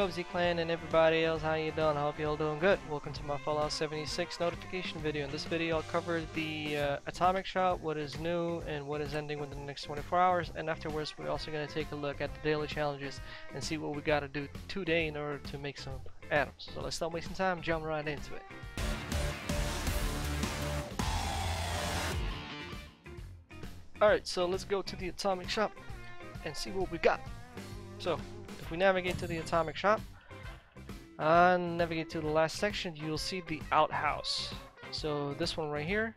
up Z-Clan and everybody else, how you doing? I hope you all doing good. Welcome to my Fallout 76 notification video. In this video I'll cover the uh, Atomic Shop, what is new and what is ending within the next 24 hours and afterwards we're also going to take a look at the daily challenges and see what we got to do today in order to make some atoms. So let's stop wasting time, jump right into it. Alright, so let's go to the Atomic Shop and see what we got. So, we navigate to the atomic shop and navigate to the last section you'll see the outhouse. So this one right here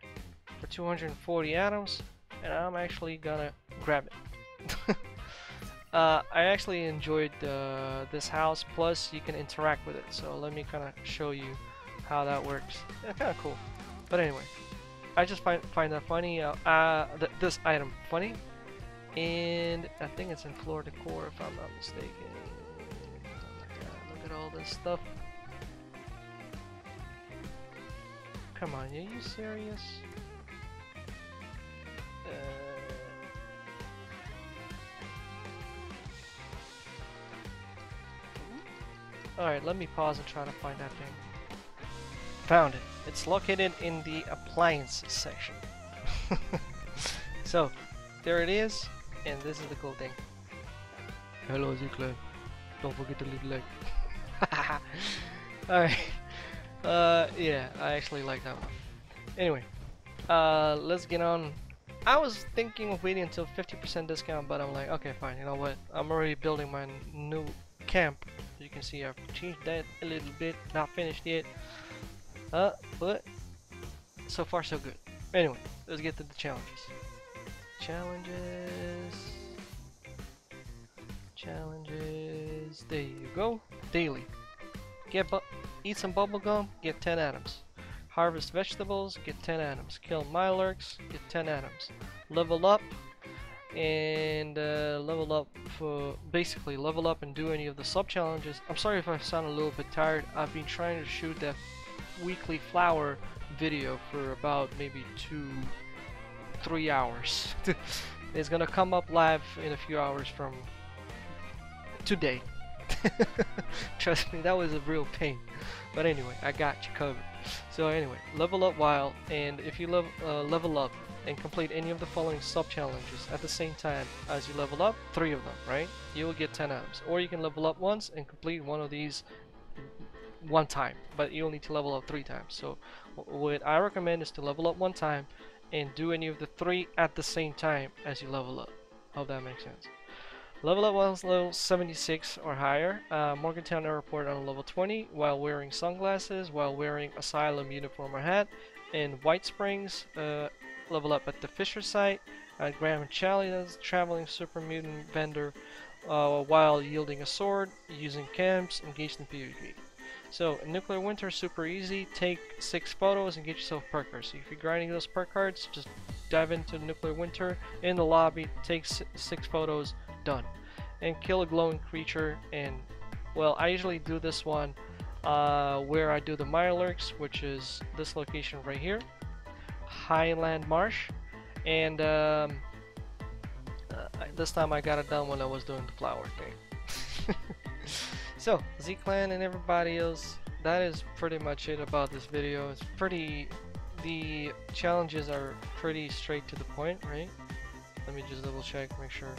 for 240 atoms and I'm actually gonna grab it. Uh, I actually enjoyed uh, this house plus you can interact with it. So let me kind of show you how that works. Yeah, kind of cool. But anyway I just find find that funny uh, uh th this item funny. And I think it's in floor decor if I'm not mistaken Look at all this stuff. Come on, are you serious? Uh, Alright, let me pause and try to find that thing. Found it. It's located in the appliances section. so, there it is, and this is the cool thing. Hello, Z-Clan. Don't forget to leave a like. Alright. Uh, yeah, I actually like that one. Anyway, uh, let's get on. I was thinking of waiting until 50% discount, but I'm like, okay, fine. You know what? I'm already building my new camp. You can see I've changed that a little bit. Not finished yet. Uh, but so far so good. Anyway, let's get to the challenges. Challenges. Challenges. There you go daily. Get eat some bubblegum, get 10 atoms. Harvest vegetables, get 10 atoms. Kill Mirelurks, get 10 atoms. Level up, and uh, level up for basically level up and do any of the sub challenges. I'm sorry if I sound a little bit tired. I've been trying to shoot that weekly flower video for about maybe two, three hours. it's gonna come up live in a few hours from today. Trust me, that was a real pain. But anyway, I got you covered. So anyway, level up while, and if you level, uh, level up and complete any of the following sub-challenges at the same time as you level up, three of them, right? You will get 10 atoms. Or you can level up once and complete one of these one time, but you'll need to level up three times. So what I recommend is to level up one time and do any of the three at the same time as you level up. Hope that makes sense. Level up was level 76 or higher. Uh, Morgantown Airport on level 20 while wearing sunglasses, while wearing asylum uniform or hat. In White Springs, uh, level up at the Fissure site. At Grahm Chally's traveling super mutant vendor uh, while yielding a sword, using camps, engaged in PvP. So, Nuclear Winter super easy. Take 6 photos and get yourself perk cards. So if you're grinding those perk cards, just dive into Nuclear Winter in the lobby, take 6 photos, done and kill a glowing creature and well I usually do this one uh, where I do the Mirelurks which is this location right here Highland Marsh and um, uh, this time I got it done when I was doing the flower thing so Z-Clan and everybody else that is pretty much it about this video it's pretty the challenges are pretty straight to the point right let me just double check make sure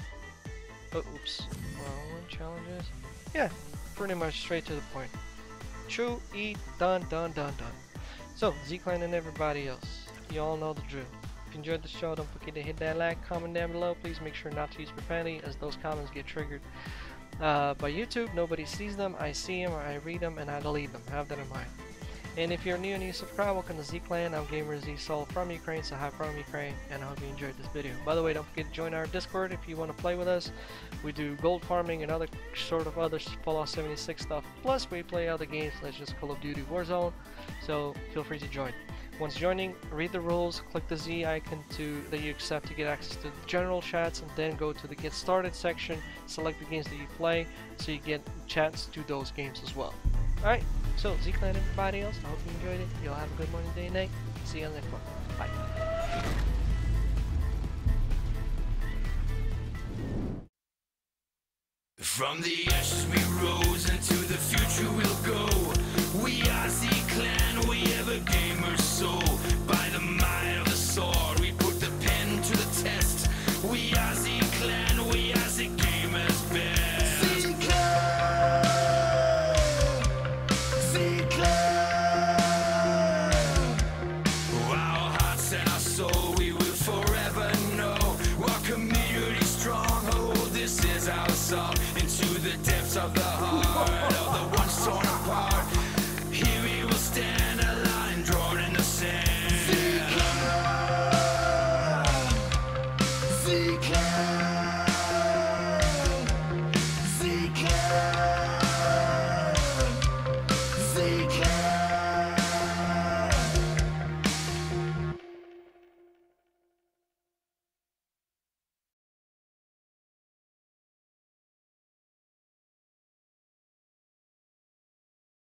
Oh, oops. Wrong challenges. Yeah, pretty much straight to the point. Chew, eat, done, done, done, done. So, Z-Clan and everybody else, you all know the drill. If you enjoyed the show, don't forget to hit that like, comment down below. Please make sure not to use profanity as those comments get triggered uh, by YouTube. Nobody sees them. I see them, I read them, and I delete them. Have that in mind. And if you're new and you subscribe, welcome to Z-Clan. I'm Gamer Z Soul from Ukraine, so hi from Ukraine, and I hope you enjoyed this video. By the way, don't forget to join our Discord if you want to play with us. We do gold farming and other sort of other Fallout 76 stuff. Plus, we play other games such as Call of Duty Warzone, so feel free to join. Once joining, read the rules, click the Z icon to that you accept to get access to the general chats, and then go to the Get Started section, select the games that you play, so you get chats to those games as well. Alright, so, Z-Clan and everybody else, I hope you enjoyed it. Y'all have a good morning, day, and night. See you on the next one. Bye. From the ashes we rose into the to the depths of the heart of the ones torn apart. Here we will stand, a line drawn in the sand. Zika. Zika.